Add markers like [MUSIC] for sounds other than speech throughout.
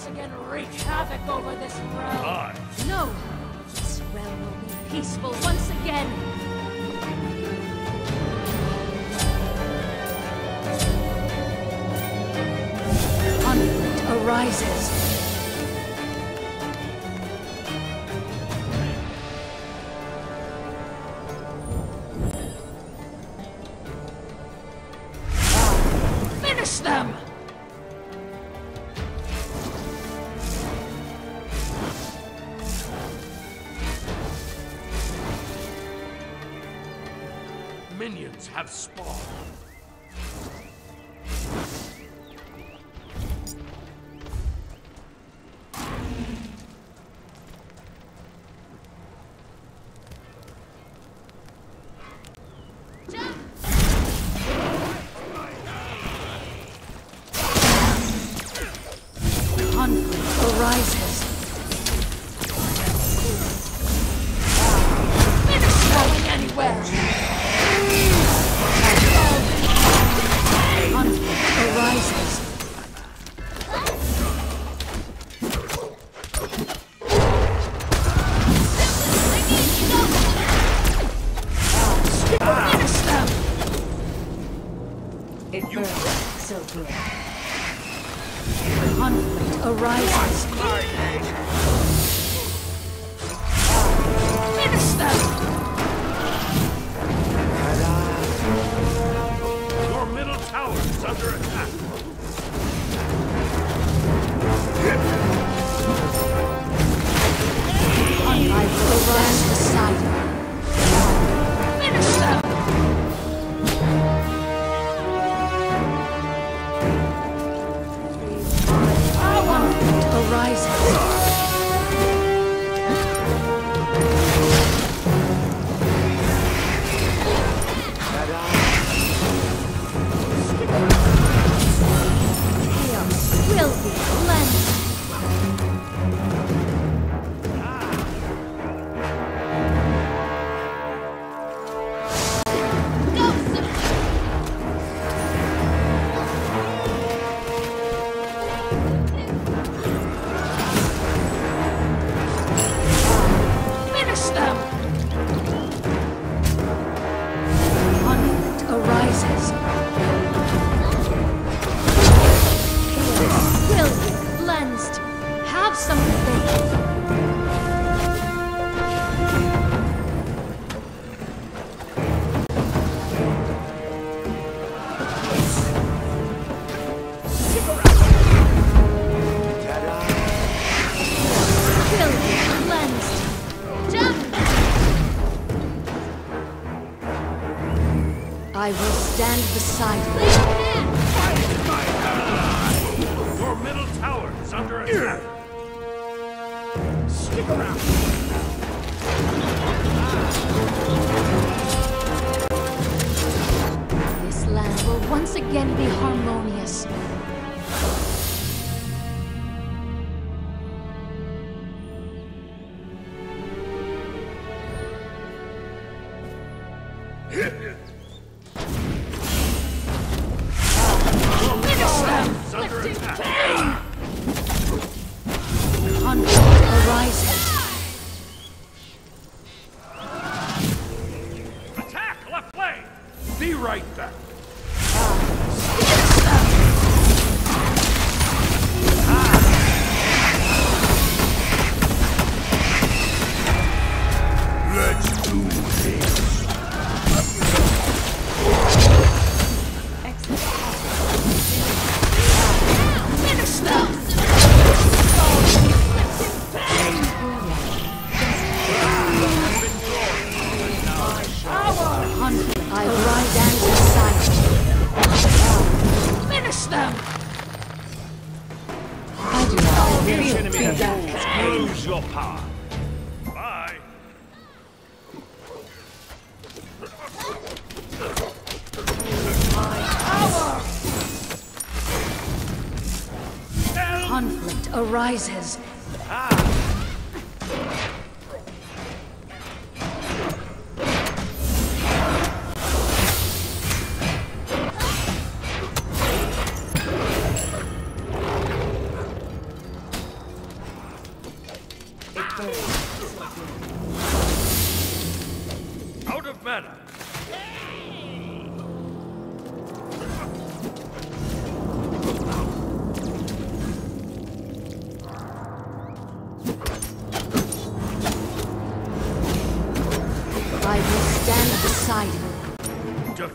once again wreak havoc over this realm. I. No! This realm will be peaceful once again. Conflict arises. Ah, them! have spawned. N arises.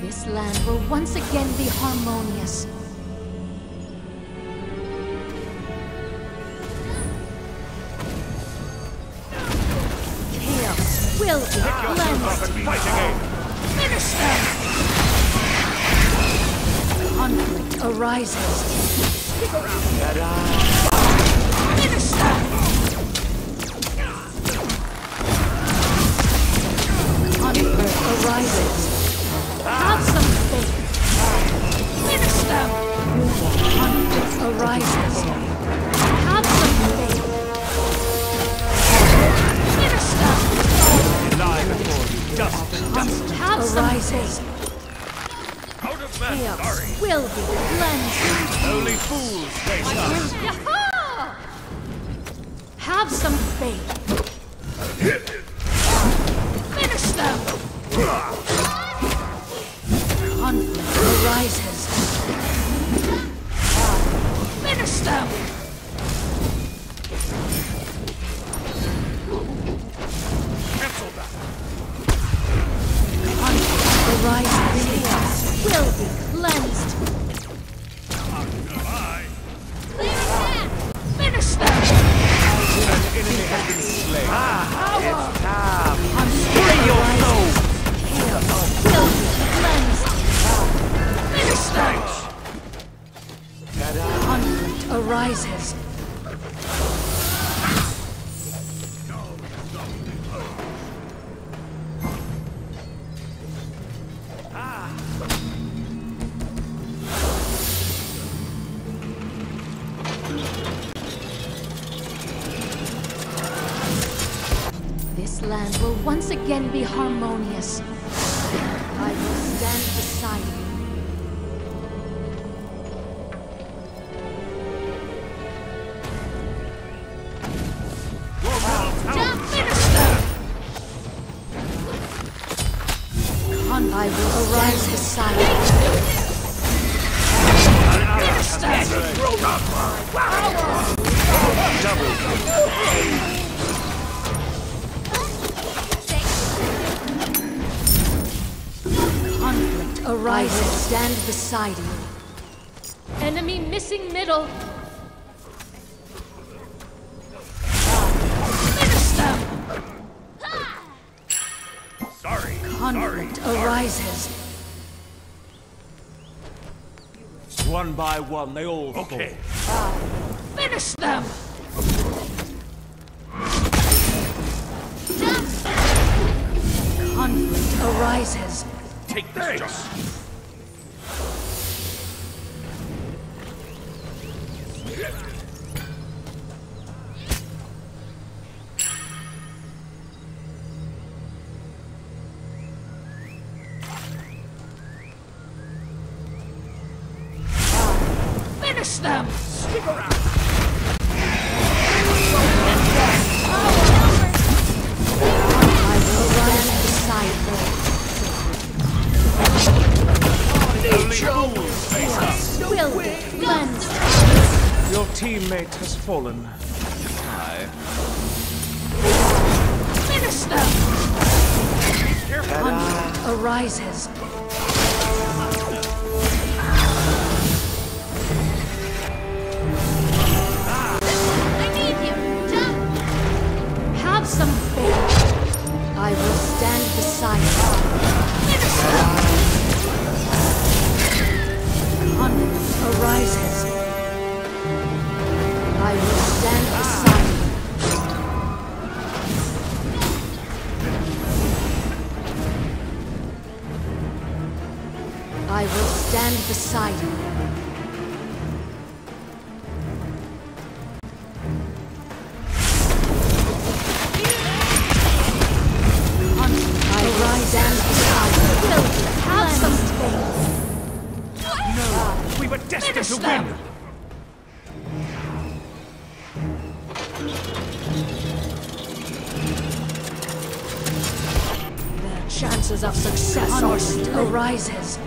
This land will once again be harmonious. Chaos will be cleansed. Finish them! Conflict arises. Finish them! Arises. Have some faith! Arises. Have some faith! Lie before you. Dust. Conflict Have arises. Out of will be. Only fools face. Have some faith. Conflict arises. Arise beside you. Finish them! Conflict arises. Stand beside you. Enemy missing middle. Finish them! Sorry. Conflict Sorry. arises. One by one, they all Okay. Finish them! Conflict arises. Take this us. Will be cleansed. Your teammate has fallen. Finish them! Conflict arises. We were destined Finish to them! win! Their chances of success are still arises.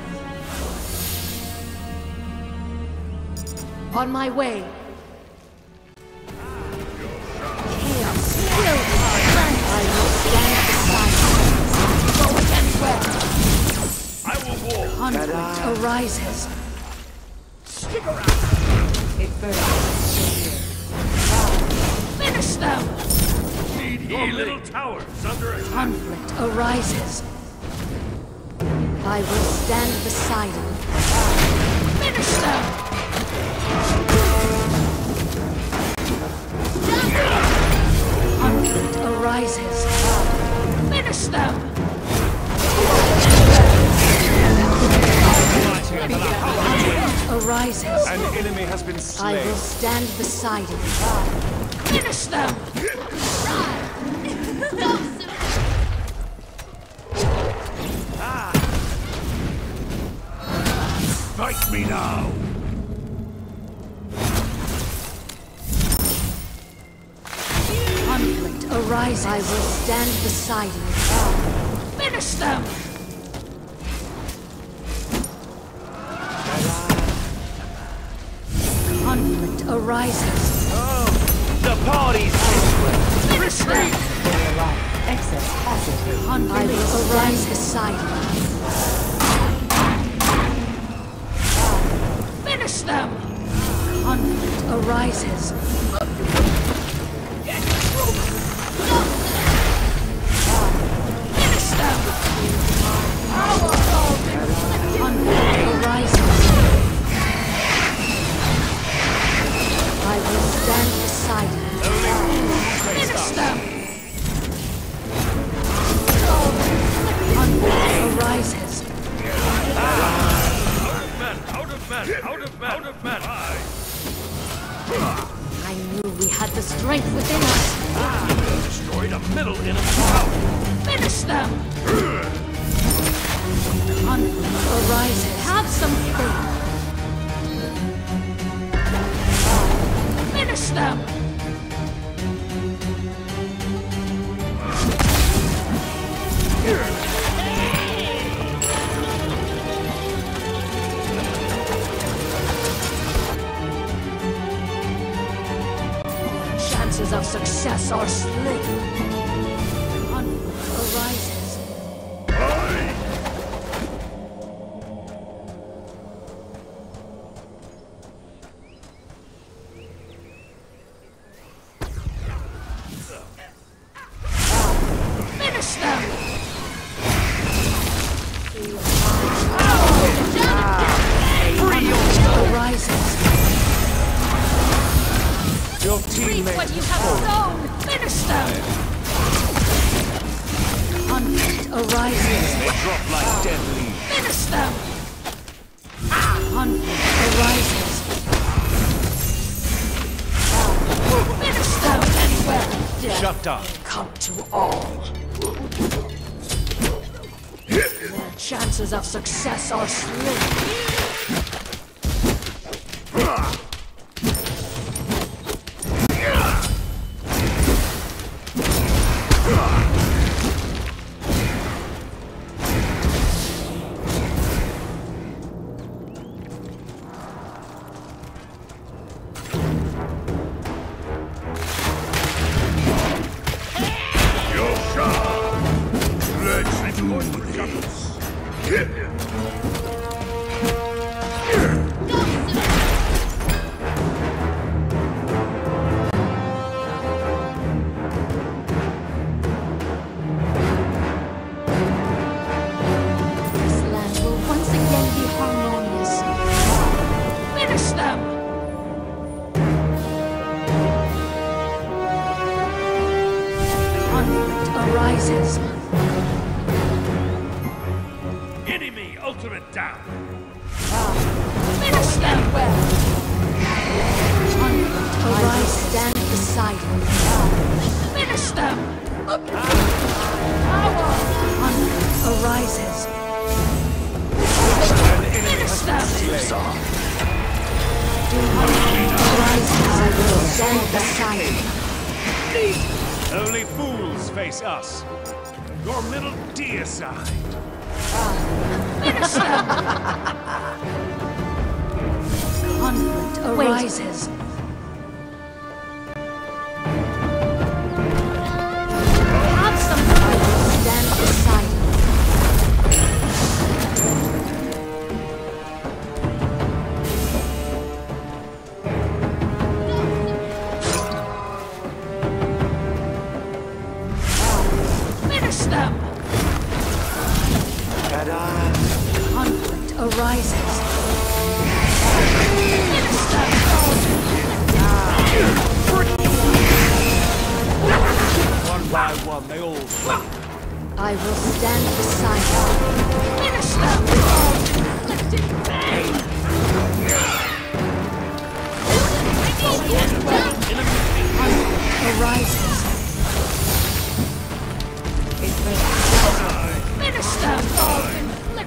On my way. Chaos will be I will stand beside you. Go anywhere. I will war! Conflict arises. Stick! Finish them! Need Your little tower's under attack! Conflict arises. I will stand beside you. Finish them! Conflict arises. Finish them! Arises. An enemy has been slain. I will stand beside you. Finish them! Fight me now! Conflict arises. I will stand beside you. Finish them! Conflict arises. Oh, the party's Finish them! I will stand beside. Finish them! Conflict arises. The strength within us. Destroyed a middle enemy tower! Finish them! Conflict arises. Have some faith! Finish them! Chances of success are slim. Drop like dead leaves. Finish them! Conflict arises. Finish them! Anywhere! Shut down. Come to all. Their chances of success are slim. pieces. Us. Your middle deicide. Conflict arises. Have One by one, they all fall. I will stand beside you. Finish them! Inflicting pain! Arises. Finish them! Inflicting pain!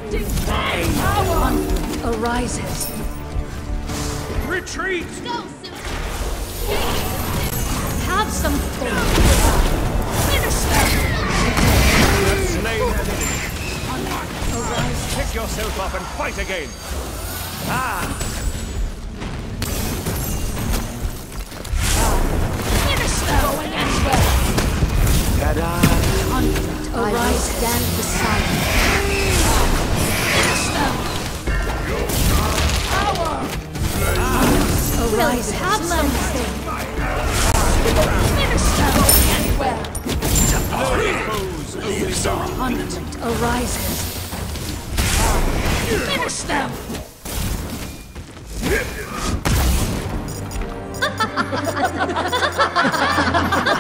Power! Conflict arises. Retreat! Have some faith! Finish them! Slain an enemy. Pick yourself up and fight again. Finish Foes only Conflict arises. Finish them! [LAUGHS]